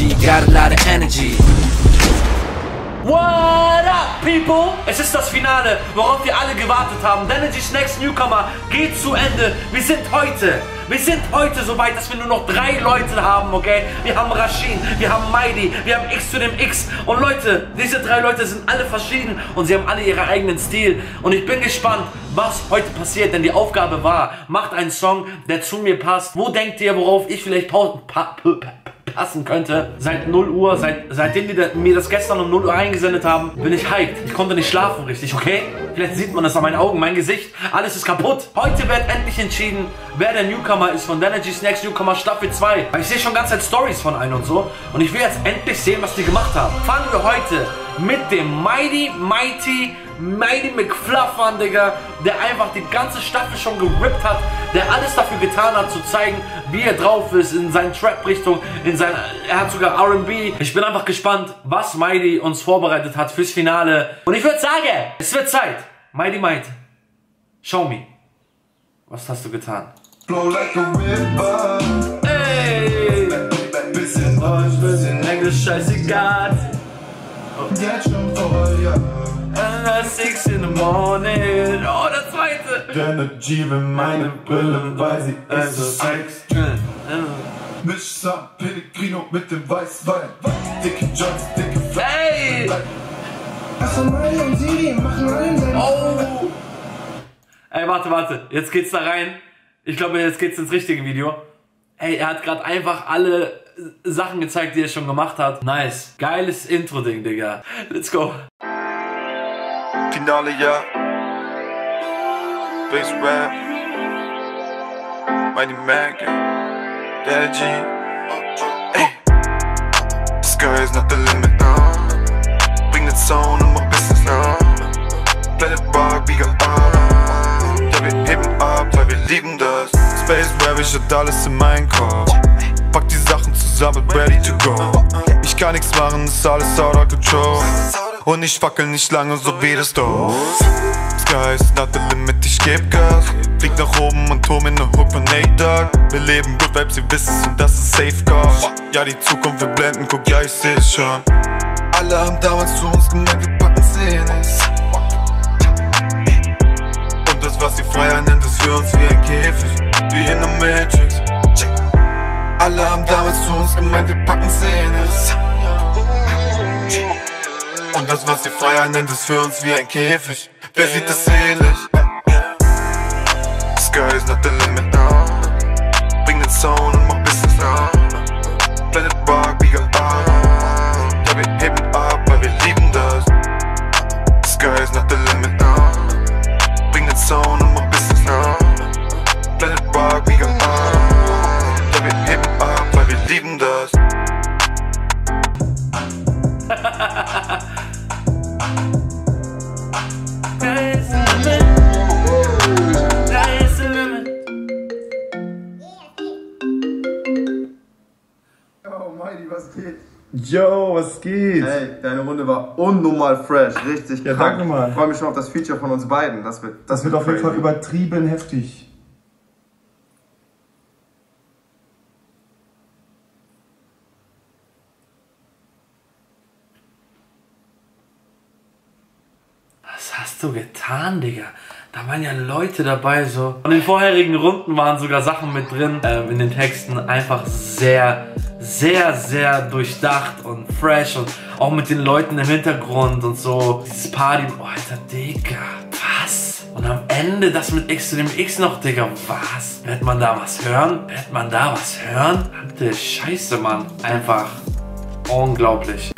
energy, got a lot of energy. What up, people? Es ist das Finale, worauf wir alle gewartet haben. Energy's Next Newcomer geht zu Ende. Wir sind heute, wir sind heute so weit, dass wir nur noch drei Leute haben, okay? Wir haben Rashin, wir haben Mighty, wir haben X zu dem X. Und Leute, diese drei Leute sind alle verschieden und sie haben alle ihren eigenen Stil. Und ich bin gespannt, was heute passiert, denn die Aufgabe war, macht einen Song, der zu mir passt. Wo denkt ihr, worauf ich vielleicht pa pa passen könnte. Seit 0 Uhr, seit, seitdem die mir das gestern um 0 Uhr eingesendet haben, bin ich hyped. Ich konnte nicht schlafen richtig, okay? Vielleicht sieht man das an meinen Augen, mein Gesicht. Alles ist kaputt. Heute wird endlich entschieden, wer der Newcomer ist von Energy's Next Newcomer Staffel 2. Weil ich sehe schon ganz Zeit Stories von einem und so. Und ich will jetzt endlich sehen, was die gemacht haben. Fangen wir heute mit dem Mighty Mighty Mighty McFluff an, Digga, der einfach die ganze Staffel schon gerippt hat, der alles dafür getan hat, zu zeigen, wie er drauf ist, in seine Trap-Richtung, in sein, er hat sogar R&B. Ich bin einfach gespannt, was Mighty uns vorbereitet hat fürs Finale. Und ich würde sagen, es wird Zeit. Mighty Might, show me. Was hast du getan? Flow like a river. Hey! Bisschen Deutsch, bisschen Englisch, scheißegal. Jetzt And six in the morning. Oh, der zweite. Energy, wenn meine Brille, weil sie ist so sex. Misch am Pellegrino mit dem Weißwein. Dicke Joints, dicke Fleisch. Hey! Asomali und Siri machen allen seinen Oh! Ey, warte, warte. Jetzt geht's da rein. Ich glaube, jetzt geht's ins richtige Video. Ey, er hat gerade einfach alle Sachen gezeigt, die er schon gemacht hat. Nice. Geiles Intro-Ding, Digga. Let's go. Finale, ja. Bass Rap. Mighty Mac, Daddy G. Ey. The sky is not the limit, uh. Bring den Sound und mach Business, uh. Planet Park, wir up. Ja, wir heben ab, weil wir lieben das. Space Rap, ich hab alles in meinem Kopf. Pack die Sachen zusammen, ready to go. Ich kann nichts machen, ist alles out of control. Und ich fackel nicht lange, so wie das Dorf. Sky is not the limit, ich geb Gas. Flieg nach oben und mir ne Hook von Nate Dogg. Wir leben Good Vibes, ihr wisst es und das ist Safeguard. Ja, die Zukunft wir blenden, guck, ja, ich seh es schon. Alle haben damals zu uns gemerkt, wir packen sehen es. Und das, was sie feiern, nennt es für uns wie ein Käfig, wie in der Matrix. Alle haben damals zu uns gemeint, wir packen sehen es. Und das, was sie feiern, nennt es für uns wie ein Käfig. Wer sieht das ähnlich? Sky is not the limit now. Bring den Sound und Hey, deine Runde war unnormal fresh, richtig Ja, krank. danke mal. Ich freue mich schon auf das Feature von uns beiden. Das wird, Das wird auf jeden Fall übertrieben heftig. Was hast du getan, Digga? Da waren ja Leute dabei, so. In den vorherigen Runden waren sogar Sachen mit drin, ähm, in den Texten. Einfach sehr, sehr, sehr durchdacht und fresh und auch mit den Leuten im Hintergrund und so. Dieses Party, oh, Alter, Digga, was? Und am Ende das mit X zu dem X noch, Digga, was? Wird man da was hören? Wird man da was hören? Verdammte Scheiße, Mann. Einfach unglaublich.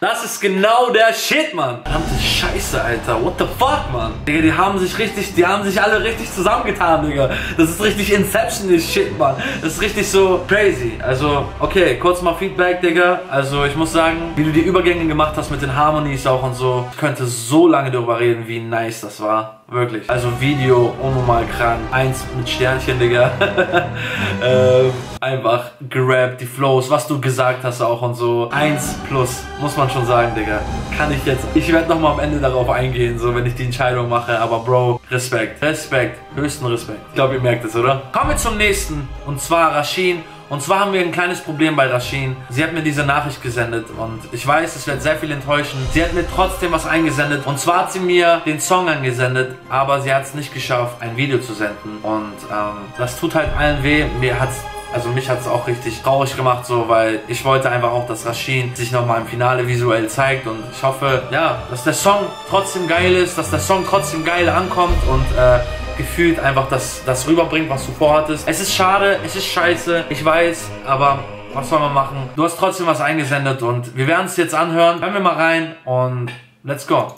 Das ist genau der Shit, Mann. Verdammte Scheiße, Alter. What the fuck, Mann? Digga, die haben sich richtig, die haben sich alle richtig zusammengetan, Digga. Das ist richtig Inception Shit, Mann. Das ist richtig so crazy. Also, okay, kurz mal Feedback, Digga. Also, ich muss sagen, wie du die Übergänge gemacht hast mit den Harmonies auch und so. Ich könnte so lange darüber reden, wie nice das war. Wirklich. Also, Video, unnormal krank. Eins mit Sternchen, Digga. ähm, einfach gerappt, die Flows, was du gesagt hast auch und so. Eins plus, muss man schon sagen, Digga. Kann ich jetzt. Ich werde nochmal am Ende darauf eingehen, so wenn ich die Entscheidung mache. Aber Bro, Respekt. Respekt. Höchsten Respekt. Ich glaube, ihr merkt es, oder? Kommen wir zum nächsten. Und zwar Rashin Und zwar haben wir ein kleines Problem bei Rashin. Sie hat mir diese Nachricht gesendet und ich weiß, es wird sehr viel enttäuschen. Sie hat mir trotzdem was eingesendet und zwar hat sie mir den Song angesendet, aber sie hat es nicht geschafft, ein Video zu senden. Und ähm, das tut halt allen weh. Mir hat's also mich hat es auch richtig traurig gemacht, so, weil ich wollte einfach auch, dass Rashin sich nochmal im Finale visuell zeigt und ich hoffe, ja, dass der Song trotzdem geil ist, dass der Song trotzdem geil ankommt und äh, gefühlt einfach das, das rüberbringt, was du vorhattest. Es ist schade, es ist scheiße, ich weiß, aber was soll man machen? Du hast trotzdem was eingesendet und wir werden es jetzt anhören. Hören wir mal rein und let's go.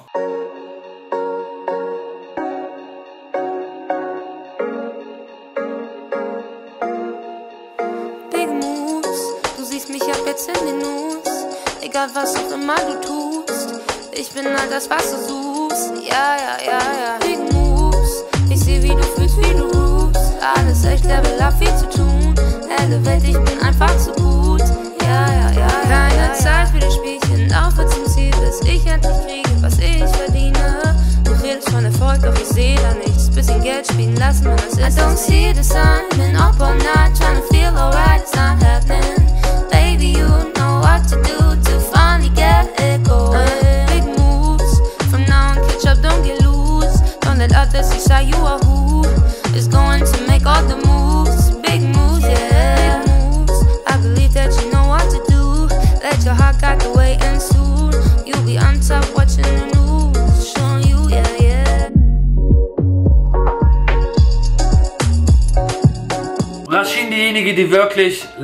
Big Moves, du siehst mich ab jetzt in den News. Egal was auch immer du tust, ich bin all das, was du suchst. Ja, ja, ja, ja. Big Moves, ich seh, wie du fühlst, wie du rufst. Alles echt Level up, viel zu tun. Helle Welt, ich bin einfach zu gut. Ja, ja, ja. Keine Zeit für die Spielchen, laufe zum Ziel, bis ich endlich kriege, was ich verdiene. Du redest von Erfolg, doch ich seh da nichts. Bisschen Geld spielen lassen, man, das ist I don't see the sun,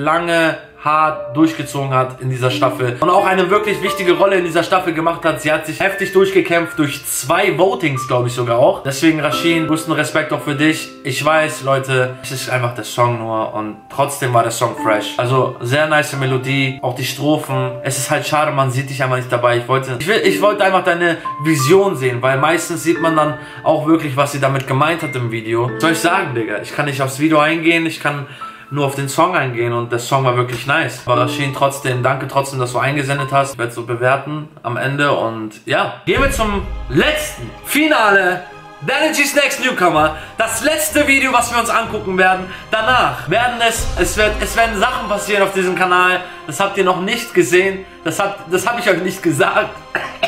lange hart durchgezogen hat in dieser Staffel und auch eine wirklich wichtige Rolle in dieser Staffel gemacht hat. Sie hat sich heftig durchgekämpft durch zwei Votings, glaube ich sogar auch. Deswegen Rashin, größten Respekt auch für dich. Ich weiß, Leute, es ist einfach der Song nur und trotzdem war der Song fresh. Also sehr nice Melodie, auch die Strophen. Es ist halt schade, man sieht dich einfach nicht dabei. Ich wollte, ich, will, ich wollte einfach deine Vision sehen, weil meistens sieht man dann auch wirklich, was sie damit gemeint hat im Video. Soll ich sagen, Digga? Ich kann nicht aufs Video eingehen, ich kann nur auf den Song eingehen und der Song war wirklich nice. Aber Rashin, trotzdem, danke trotzdem, dass du eingesendet hast. Ich werde so bewerten am Ende und ja. Gehen wir zum letzten Finale. Energy's Next Newcomer. Das letzte Video, was wir uns angucken werden. Danach werden es, es, wird, es werden Sachen passieren auf diesem Kanal. Das habt ihr noch nicht gesehen. Das, habt, das habe ich euch nicht gesagt.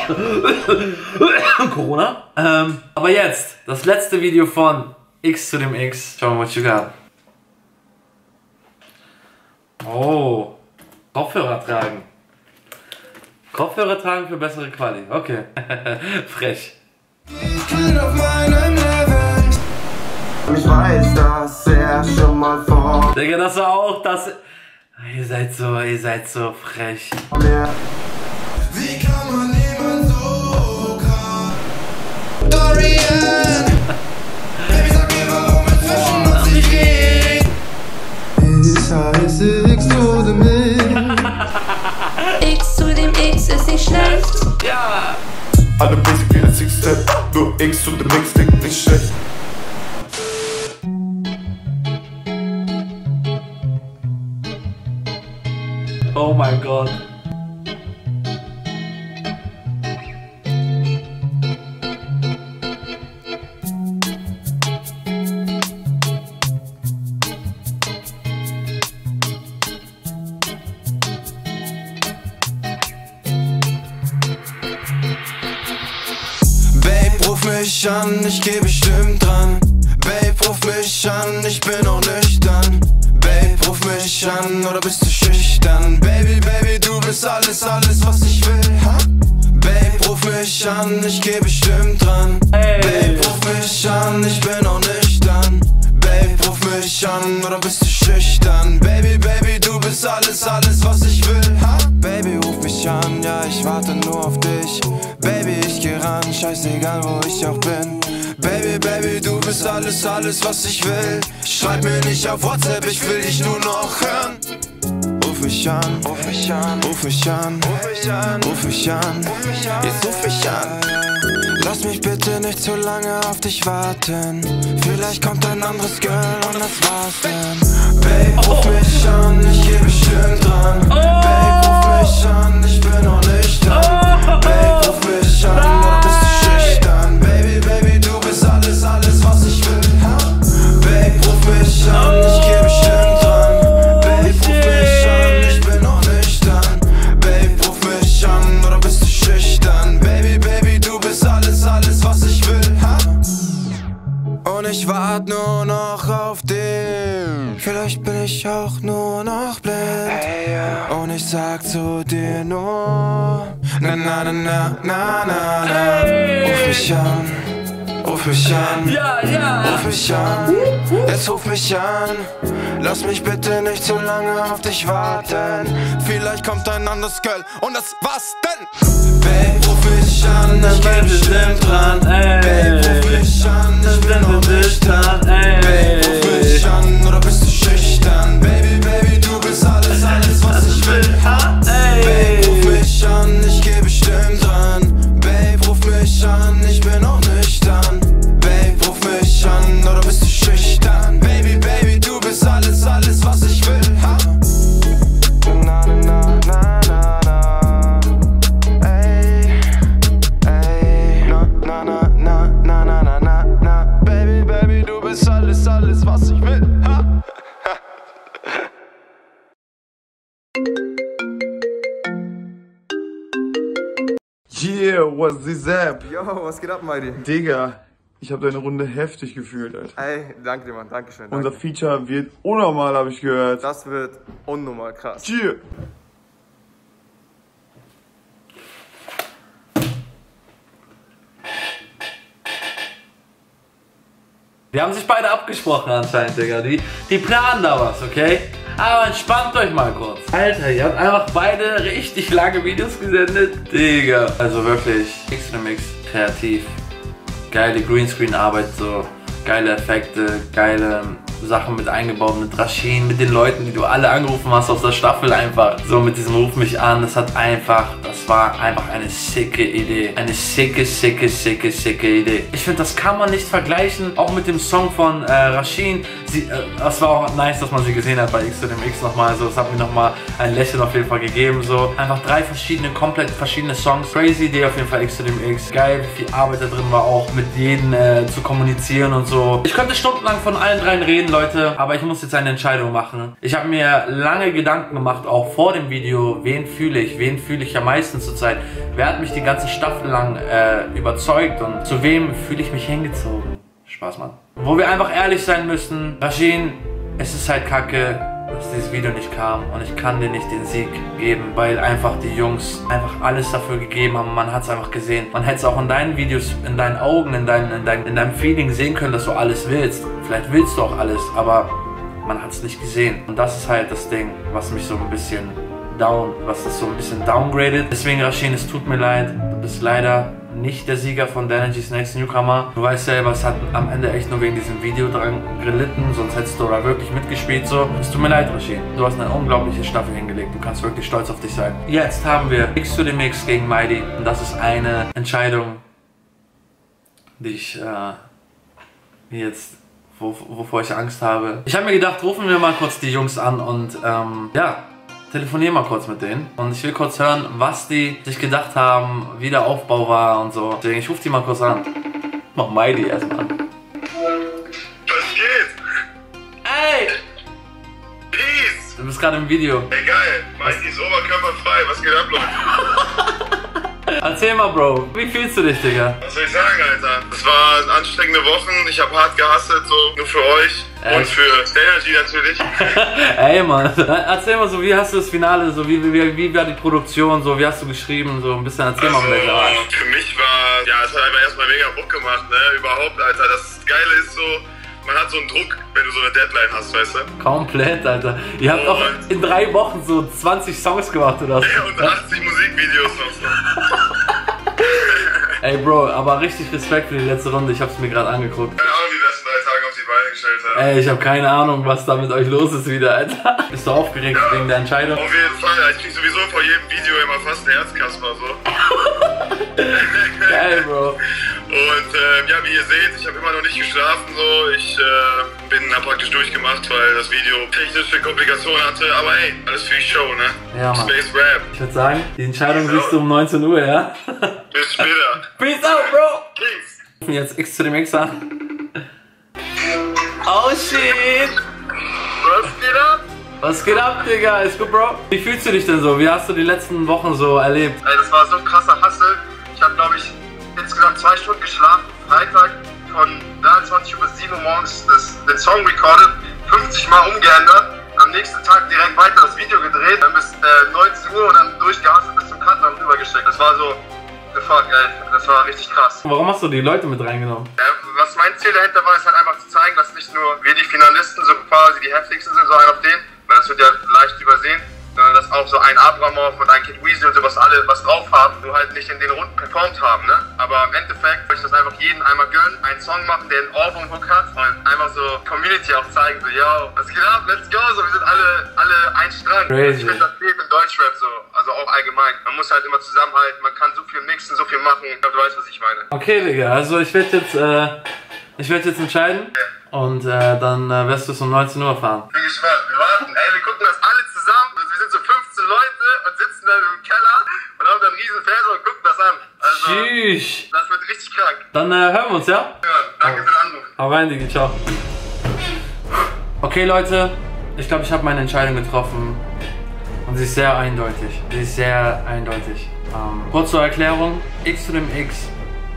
Corona. Ähm, aber jetzt, das letzte Video von X zu dem X. Schau mal, what you got. Oh, Kopfhörer tragen. Kopfhörer tragen für bessere Quali. Okay, frech. Ich weiß, dass er schon mal vor Digga, das war auch das. Ihr seid so, ihr seid so frech. Wie kann man jemand so krass? Dorian! Baby, sag mir, warum es zwischen uns nicht geht. Ich heiße X schlecht. Ja. Alle basic wie ein Six-Step, nur X und der Mixtape nicht schlecht. Oh my Gott. Ich geh bestimmt dran. Babe, ruf mich an, ich bin auch nüchtern. Babe, ruf mich an, oder bist du schüchtern? Baby, Baby, du bist alles, alles, was ich will. Ha? Babe, ruf mich an, ich geh bestimmt dran. Hey. Babe, ruf mich an, ich bin auch nüchtern. Babe, ruf mich an, oder bist du schüchtern? Baby, Baby, du bist alles, alles, was ich will. Ha? Baby, ruf mich an, ja, ich warte nur auf dich. Baby, ich geh ran, scheißegal, wo ich auch bin. Bist alles, alles, was ich will. Schreib mir nicht auf WhatsApp, ich will dich nur noch hören. Ruf mich an, ruf mich an, ruf mich an, ruf mich an, ruf mich an, jetzt ruf mich an. Lass mich bitte nicht zu lange auf dich warten. Vielleicht kommt ein anderes Girl und das war's dann. Babe, ruf mich an, ich geh bestimmt dran. Babe, ruf mich an, ich bin noch nüchtern. Babe, ruf mich an, na na na. Ruf mich an, ruf mich an. Ja, ja. Ruf mich an, jetzt ruf mich an. Lass mich bitte nicht zu lange auf dich warten. Vielleicht kommt ein anderes Girl und das was denn? Babe, ruf mich an, ich bin bestimmt dran. Babe, ruf mich an, ich bin noch nicht dran. Babe, ruf mich an, oder bist du schüchtern? Baby, Baby, du bist alles, alles, was ich will. Schaden, ich bin what's this up? Yo, was geht ab, Mighty? Digga, ich habe deine Runde heftig gefühlt, Alter. Ey, danke dir, Mann. Dankeschön. Unser Danke. Feature wird unnormal, habe ich gehört. Das wird unnormal krass. Cheer. Die haben sich beide abgesprochen anscheinend, Digga. Die, die planen da was, okay? Aber entspannt euch mal kurz. Alter, ihr habt einfach beide richtig lange Videos gesendet. Digga. Also wirklich, Mix in kreativ. Geile Greenscreen-Arbeit, so. Geile Effekte, geile Sachen mit eingebaut, mit Rasheen, mit den Leuten, die du alle angerufen hast aus der Staffel einfach. So mit diesem Ruf mich an, das hat einfach, das war einfach eine sicke Idee. Eine sicke, sicke, sicke, sicke Idee. Ich finde, das kann man nicht vergleichen, auch mit dem Song von äh, Rasheen. Sie, äh, das war auch nice, dass man sie gesehen hat bei X zu dem X nochmal. So, das hat mir nochmal ein Lächeln auf jeden Fall gegeben. So, einfach drei verschiedene, komplett verschiedene Songs. Crazy Idee auf jeden Fall X zu dem X. Geil, wie viel Arbeit da drin war, auch mit jedem äh, zu kommunizieren und so. Ich könnte stundenlang von allen dreien reden, Leute, aber ich muss jetzt eine Entscheidung machen. Ich habe mir lange Gedanken gemacht, auch vor dem Video, wen fühle ich, wen fühle ich am meisten zurzeit. Wer hat mich die ganze Staffel lang äh, überzeugt und zu wem fühle ich mich hingezogen? Spaß, Mann. Wo wir einfach ehrlich sein müssen, Rasheen, es ist halt kacke, dass dieses Video nicht kam und ich kann dir nicht den Sieg geben, weil einfach die Jungs einfach alles dafür gegeben haben. Man hat es einfach gesehen. Man hätte es auch in deinen Videos, in deinen Augen, in, dein, in, dein, in deinem Feeling sehen können, dass du alles willst. Vielleicht willst du auch alles, aber man hat es nicht gesehen. Und das ist halt das Ding, was mich so ein bisschen down, was das so ein bisschen downgradet. Deswegen, Rasheen, es tut mir leid. Du bist leider nicht der Sieger von Danagy's Next Newcomer. Du weißt selber, es hat am Ende echt nur wegen diesem Video dran gelitten, sonst hättest du da wirklich mitgespielt. So, es tut mir leid, Rasheen. Du hast eine unglaubliche Staffel hingelegt. Du kannst wirklich stolz auf dich sein. Jetzt haben wir X to the Mix gegen Mighty. Und das ist eine Entscheidung, die ich äh, jetzt wo, wovor ich Angst habe. Ich habe mir gedacht, rufen wir mal kurz die Jungs an und ähm, ja, telefonieren mal kurz mit denen. Und ich will kurz hören, was die sich gedacht haben, wie der Aufbau war und so. Deswegen, ich rufe die mal kurz an. Mach Mighty erstmal an. Was geht? Ey! Peace! Du bist gerade im Video. Ey, geil. Meist ist oberkörperfrei. Was geht ab, Leute? Erzähl mal, Bro. Wie fühlst du dich, Digga? Was soll ich sagen, Alter? Es waren anstrengende Wochen. Ich habe hart gehustelt, so nur für euch. Echt? Und für Energy natürlich. Ey, Mann. Erzähl mal so, wie hast du das Finale, so wie, wie, wie war die Produktion, so wie hast du geschrieben, so ein bisschen erzähl mal Also, vielleicht. auch. für mich war, ja, es hat einfach erstmal mega Bock gemacht, ne? Überhaupt, Alter. Das Geile ist so, man hat so einen Druck, wenn du so eine Deadline hast, weißt du? Komplett, Alter. Ihr habt auch in drei Wochen so 20 Songs gemacht oder so. Ja, und 80 Musikvideos noch so. Ey, Bro, aber richtig Respekt für die letzte Runde. Ich hab's mir gerade angeguckt. Keine Ahnung, die letzten drei Tage auf die Beine gestellt haben. Ey, ich hab keine Ahnung, was da mit euch los ist wieder, Alter. Bist du aufgeregt wegen der Entscheidung? Auf jeden Fall, ich krieg sowieso vor jedem Video immer fast ein Herzkasper so. Geil, Bro. Und ähm, ja, wie ihr seht, ich habe immer noch nicht geschlafen so. Ich äh, bin da praktisch durchgemacht, weil das Video technische Komplikationen hatte. Aber ey, alles für die Show, ne? Ja, Mann. Space Rap. Ich würde sagen, die Entscheidung siehst du um 19 Uhr, ja? Bis später. Peace out, Bro. Peace. rufen jetzt X zu dem X an. Oh shit! Was geht ab? Was geht ab, Digga? Ist gut, Bro? Wie fühlst du dich denn so? Wie hast du die letzten Wochen so erlebt? Ey, das war so ein krasser Hustle. Insgesamt zwei Stunden geschlafen. Freitag von 23 Uhr bis 7 Uhr morgens das, den Song recorded, 50 Mal umgeändert. Am nächsten Tag direkt weiter das Video gedreht, dann bis äh, 19 Uhr und dann durchgehastet bis zum Cut und dann rübergeschickt. Das war so, the fuck, ey, das war richtig krass. Warum hast du die Leute mit reingenommen? Ja, was mein Ziel dahinter war, ist halt einfach zu zeigen, dass nicht nur wir die Finalisten so quasi die heftigsten sind, so ein auf den, weil das wird ja leicht übersehen, sondern auch so ein Abramov und ein Kid Weezy und sowas alle was drauf haben, nur halt nicht in den Runden performt haben, ne? Aber im Endeffekt möchte ich das einfach jeden einmal gönnen, einen Song machen, der einen Ohrwurm-Hook hat und einfach so Community auch zeigen, so, yo, was geht ab, let's go, so, wir sind alle, alle ein Strang. Crazy. Ich finde, das fehlt im Deutschrap so, also auch allgemein. Man muss halt immer zusammenhalten, man kann so viel mixen, so viel machen, ich glaube, du weißt, was ich meine. Okay, Digga, also ich werde jetzt, äh, ich werde jetzt entscheiden und äh, dann äh, wirst du es um 19 Uhr fahren. bin gespannt. Wir warten. Ey, wir gucken das alle zusammen. Und sitzen dann im Keller und haben dann riesen Fernseher und gucken das an. Also, Tschüss. das wird richtig krank. Dann äh, hören wir uns, ja? Ja, danke für den Anruf. Hau rein, Digi, ciao. Okay, Leute, ich glaube, ich habe meine Entscheidung getroffen. Und sie ist sehr eindeutig. Sie ist sehr eindeutig. Ähm, kurz zur Erklärung: X zu dem X.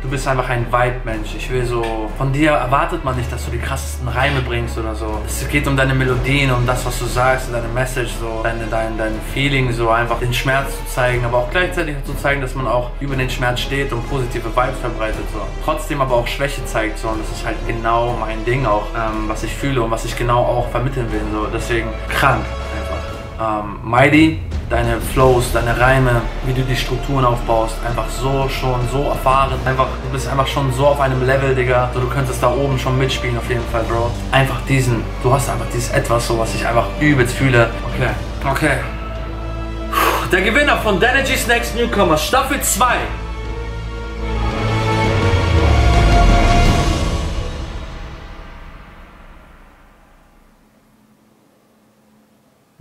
Du bist einfach ein Vibe-Mensch. Ich will so. Von dir erwartet man nicht, dass du die krassesten Reime bringst oder so. Es geht um deine Melodien, um das, was du sagst, deine Message, so deine, dein, dein Feeling, so einfach den Schmerz zu zeigen, aber auch gleichzeitig zu zeigen, dass man auch über den Schmerz steht und positive Vibes verbreitet. So. Trotzdem aber auch Schwäche zeigt, so. Und das ist halt genau mein Ding auch, ähm, was ich fühle und was ich genau auch vermitteln will. So. Deswegen krank einfach. Ähm, Mighty, deine Flows, deine Reime, wie du die Strukturen aufbaust, einfach so schon, so erfahren. Einfach, du bist einfach schon so auf einem Level, Digga. So, du könntest da oben schon mitspielen auf jeden Fall, Bro. Einfach diesen, du hast einfach dieses Etwas, so was ich einfach übelst fühle. Okay, okay. Der Gewinner von Danagy's Next Newcomer, Staffel 2.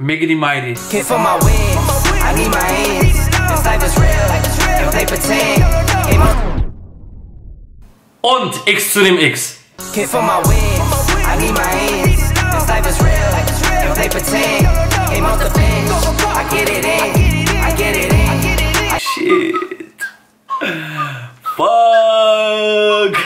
Miggity Mighty. Kid for my wins, I need my ends. This life is real, if they pretend. Und X zu dem X. kid for my wins, I need my ends. This life is real, if they pretend. Hey, my depends. I get it in, I get it in. Shit. Fuck.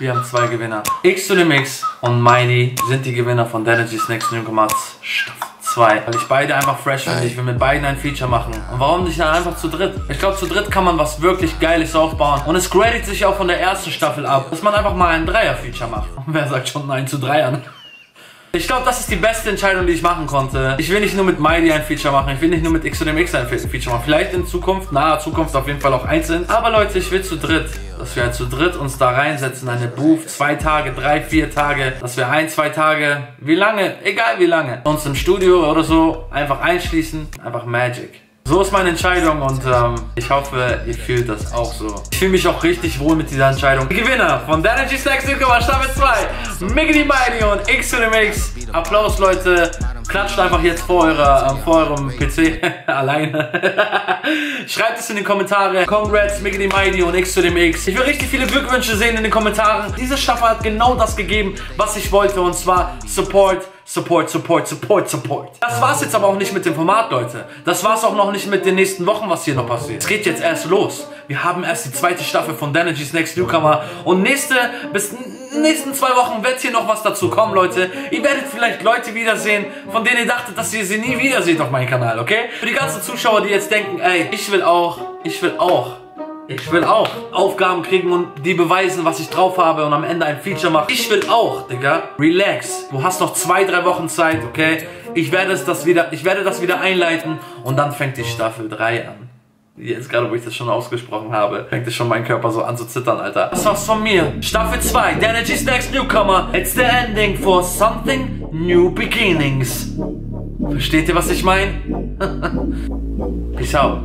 Wir haben zwei Gewinner. X zu dem X und Mighty sind die Gewinner von Danagy's Next Newcomers Staffel 2. Weil ich beide einfach fresh finde. Ich will mit beiden ein Feature machen. Und warum nicht dann einfach zu dritt? Ich glaube, zu dritt kann man was wirklich Geiles aufbauen. Und es gradet sich auch von der ersten Staffel ab, dass man einfach mal ein Dreier-Feature macht. Und wer sagt schon Nein zu Dreiern? Ich glaube, das ist die beste Entscheidung, die ich machen konnte. Ich will nicht nur mit Mighty ein Feature machen, ich will nicht nur mit X und dem X ein Feature machen. Vielleicht in Zukunft, naher Zukunft auf jeden Fall auch einzeln. Aber Leute, ich will zu dritt. Dass wir halt zu dritt uns da reinsetzen, eine Booth, zwei Tage, drei, vier Tage, dass wir ein, zwei Tage, wie lange, egal wie lange, uns im Studio oder so einfach einschließen, einfach Magic. So ist meine Entscheidung und ähm, ich hoffe, ihr fühlt das auch so. Ich fühle mich auch richtig wohl mit dieser Entscheidung. Die Gewinner von The Energy Snacks Newcomer Staffel 2, Miggity Mighty und X to the Mix. Applaus, Leute. Klatscht einfach jetzt vor, eurer, ähm, vor eurem PC alleine. Schreibt es in die Kommentare. Congrats, Miggity Mighty und X to the Mix. Ich will richtig viele Glückwünsche sehen in den Kommentaren. Diese Staffel hat genau das gegeben, was ich wollte und zwar Support. Support, Support, Support, Support. Das war's jetzt aber auch nicht mit dem Format, Leute. Das war's auch noch nicht mit den nächsten Wochen, was hier noch passiert. Es geht jetzt erst los. Wir haben erst die zweite Staffel von Danagy's Next Newcomer. Und nächste, bis nächsten zwei Wochen wird hier noch was dazu kommen, Leute. Ihr werdet vielleicht Leute wiedersehen, von denen ihr dachtet, dass ihr sie nie wiederseht auf meinem Kanal, okay? Für die ganzen Zuschauer, die jetzt denken, ey, ich will auch, ich will auch. Ich will auch Aufgaben kriegen und die beweisen, was ich drauf habe und am Ende ein Feature machen. Ich will auch, Digga. Relax. Du hast noch zwei, drei Wochen Zeit, okay? Ich werde das wieder, ich werde das wieder einleiten und dann fängt die Staffel 3 an. Jetzt gerade, wo ich das schon ausgesprochen habe, fängt es schon mein Körper so an zu zittern, Alter. Das war's von mir. Staffel 2, Danagy's Next Newcomer. It's the ending for something new beginnings. Versteht ihr, was ich meine? Peace out.